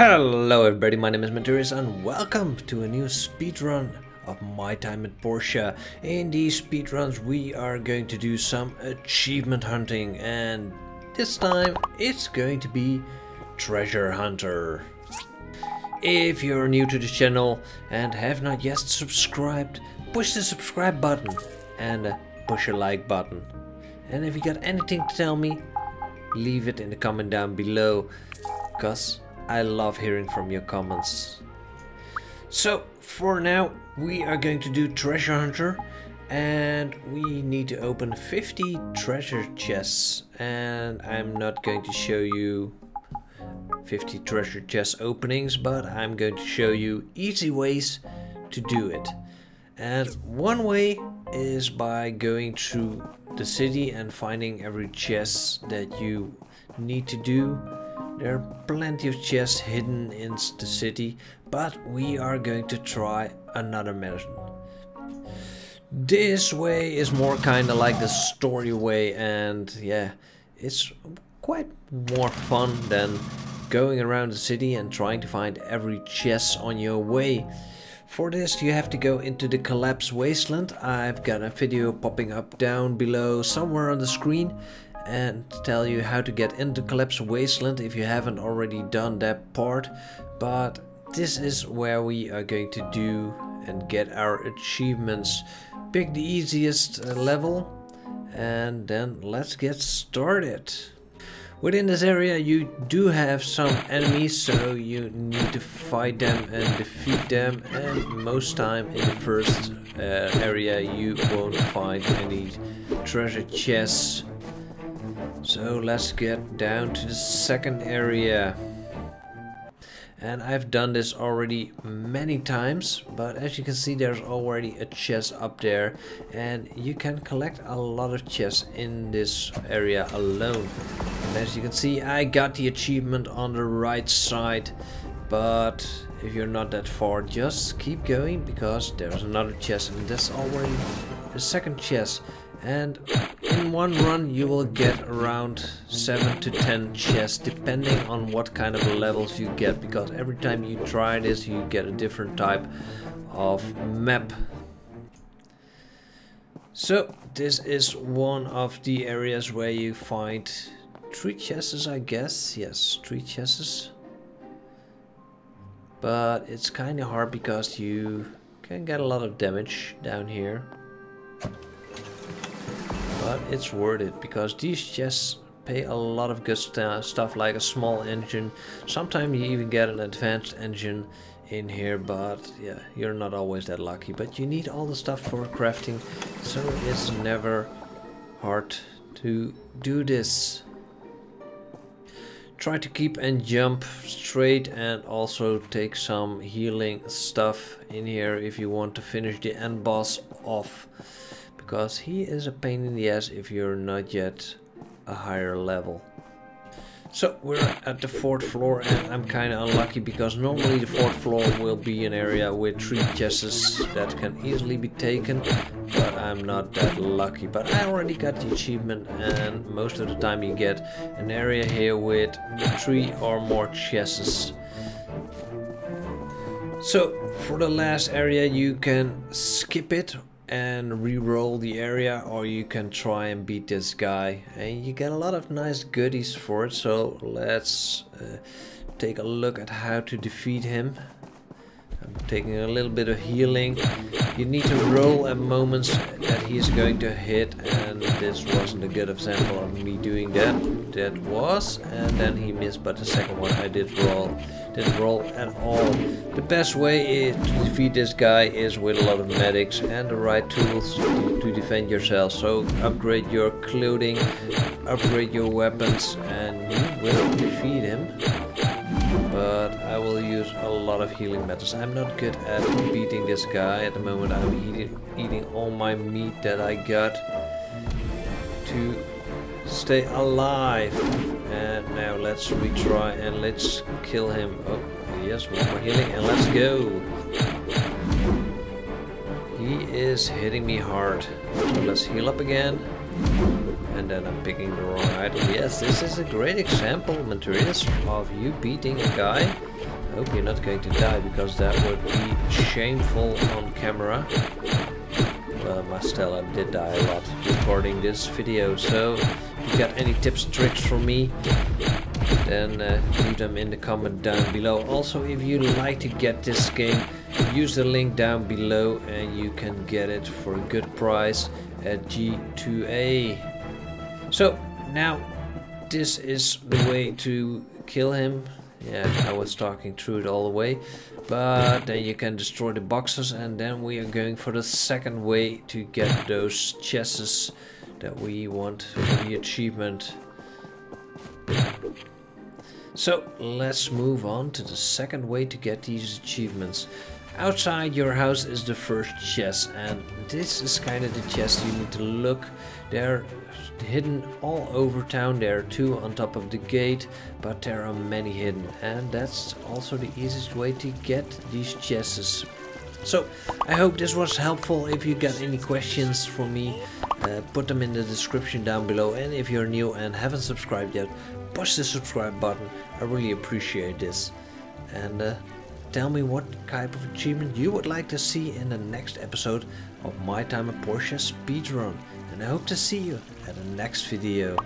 Hello everybody, my name is Menturius and welcome to a new speedrun of My Time at Portia. In these speedruns we are going to do some achievement hunting and this time it's going to be Treasure Hunter. If you're new to the channel and have not yet subscribed, push the subscribe button and push a like button. And if you got anything to tell me, leave it in the comment down below, because I love hearing from your comments. So, for now, we are going to do Treasure Hunter, and we need to open 50 treasure chests, and I'm not going to show you 50 treasure chest openings, but I'm going to show you easy ways to do it. And one way is by going through the city and finding every chest that you need to do. There are plenty of chests hidden in the city, but we are going to try another method. This way is more kinda like the story way and yeah, it's quite more fun than going around the city and trying to find every chest on your way. For this you have to go into the Collapse Wasteland. I've got a video popping up down below somewhere on the screen and tell you how to get into Collapse Wasteland if you haven't already done that part. But this is where we are going to do and get our achievements. Pick the easiest uh, level and then let's get started. Within this area you do have some enemies so you need to fight them and defeat them and most time in the first uh, area you won't find any treasure chests. So let's get down to the second area. And I've done this already many times, but as you can see there's already a chest up there and you can collect a lot of chests in this area alone. And as you can see I got the achievement on the right side, but if you're not that far just keep going because there's another chest and that's already the second chest and in one run you will get around 7 to 10 chests depending on what kind of levels you get because every time you try this you get a different type of map. So this is one of the areas where you find three chests I guess, yes three chests. But it's kinda hard because you can get a lot of damage down here but it's worth it because these chests pay a lot of good st stuff like a small engine. Sometimes you even get an advanced engine in here but yeah you're not always that lucky. But you need all the stuff for crafting so it's never hard to do this. Try to keep and jump straight and also take some healing stuff in here if you want to finish the end boss off because he is a pain in the ass if you're not yet a higher level. So we're at the fourth floor and I'm kinda unlucky because normally the fourth floor will be an area with three chests that can easily be taken but I'm not that lucky but I already got the achievement and most of the time you get an area here with three or more chests. So for the last area you can skip it and re-roll the area or you can try and beat this guy. And you get a lot of nice goodies for it so let's uh, take a look at how to defeat him. I'm taking a little bit of healing. You need to roll at moments he's going to hit and this wasn't a good example of me doing that that was and then he missed but the second one I did roll didn't roll at all. The best way to defeat this guy is with a lot of medics and the right tools to, to defend yourself. So upgrade your clothing, upgrade your weapons and you will defeat him. But I will use a lot of healing methods. I'm not good at beating this guy at the moment. I'm eating, eating all my meat that I got to stay alive. And now let's retry and let's kill him. Oh, yes, one more healing and let's go. He is hitting me hard. Let's heal up again. And then I'm picking the wrong item. Yes, this is a great example, Menturius, of you beating a guy I Hope you're not going to die because that would be shameful on camera. Well, Mastella did die a lot recording this video, so if you got any tips tricks from me, then uh, leave them in the comment down below. Also, if you'd like to get this game, use the link down below and you can get it for a good price at G2A. So, now this is the way to kill him. Yeah, I was talking through it all the way. But then you can destroy the boxes and then we are going for the second way to get those chests that we want for the achievement. So let's move on to the second way to get these achievements. Outside your house is the first chest and this is kind of the chest you need to look. They're hidden all over town. There are two on top of the gate, but there are many hidden and that's also the easiest way to get these chests. So I hope this was helpful. If you got any questions for me, uh, put them in the description down below. And if you're new and haven't subscribed yet, push the subscribe button. I really appreciate this. And uh, tell me what type of achievement you would like to see in the next episode of My Time at Portia Speedrun. And I hope to see you at the next video.